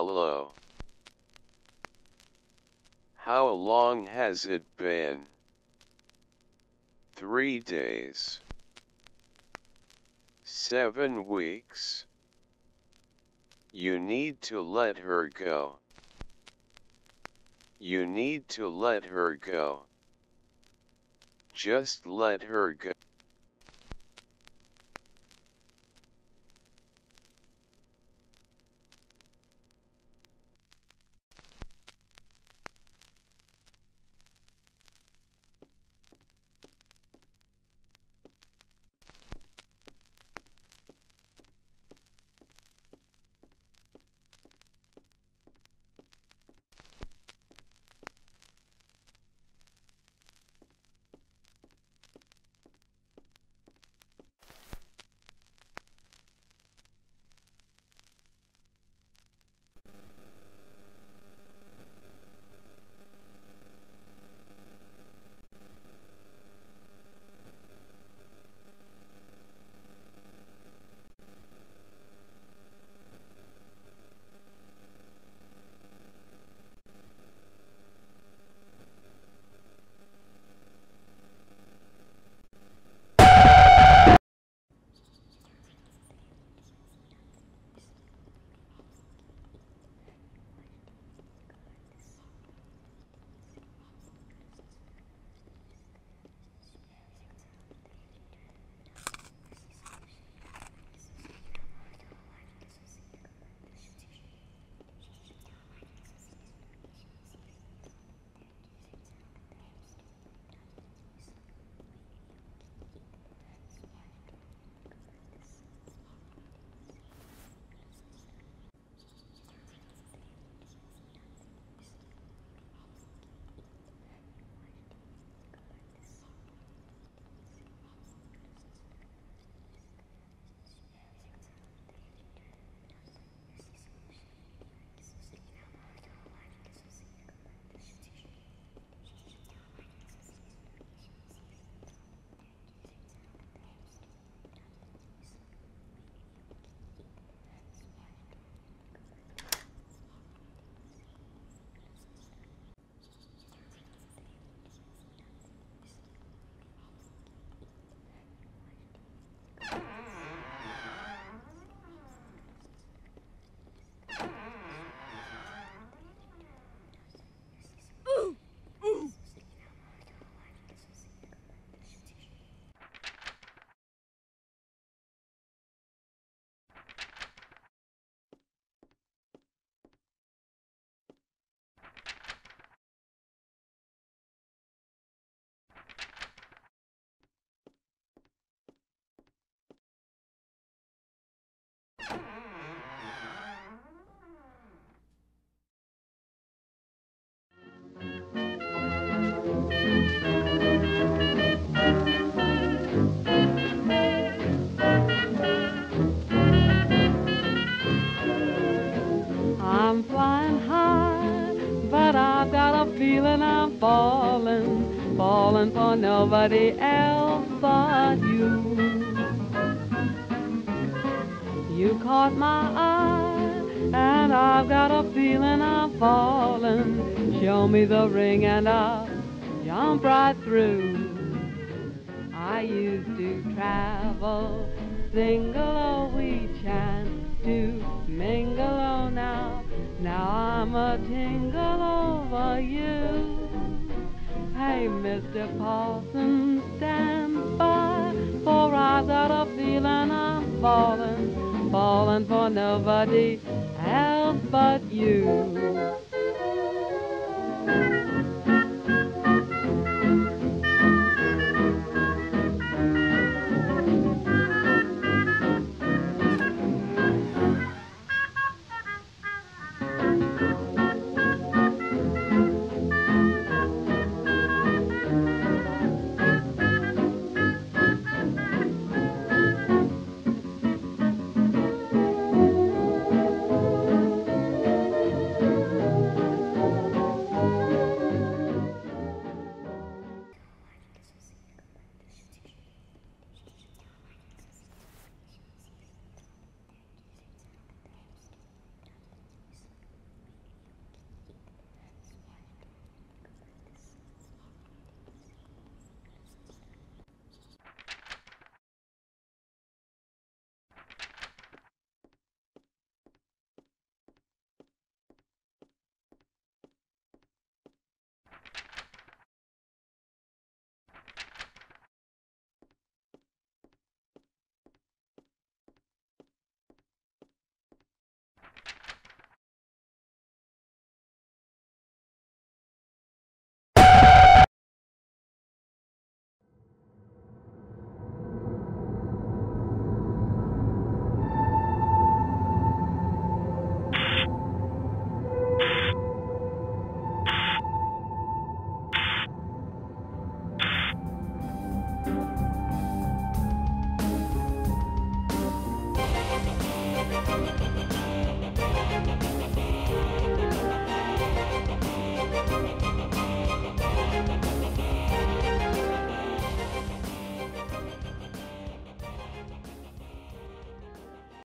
Hello. How long has it been? Three days. Seven weeks. You need to let her go. You need to let her go. Just let her go. I'm falling, falling for nobody else but you. You caught my eye, and I've got a feeling I'm falling. Show me the ring and I'll jump right through. I used to travel single, oh, we chance to mingle, oh, now, now I'm a tingle over you. Hey, Mr. Parsons, stand by, for I've got a feeling I'm falling, falling for nobody else but you.